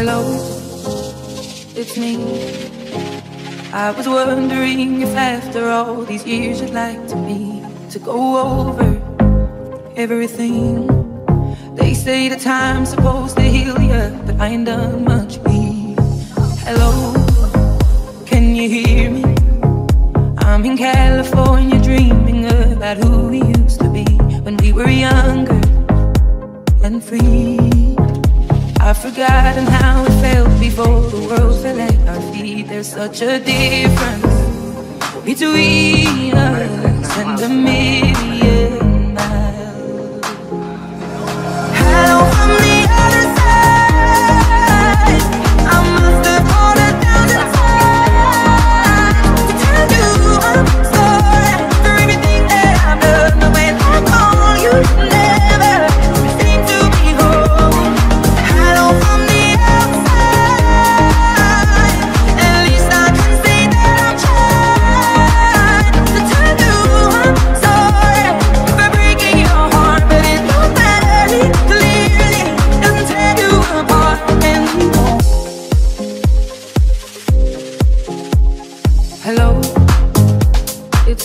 Hello, it's me. I was wondering if after all these years you'd like to me to go over everything. They say the time's supposed to heal you, but I ain't done much. Me. Hello, can you hear me? I'm in California dreaming about who we used to be when we were younger and free. I've forgotten There's such a difference between us and a million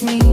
me.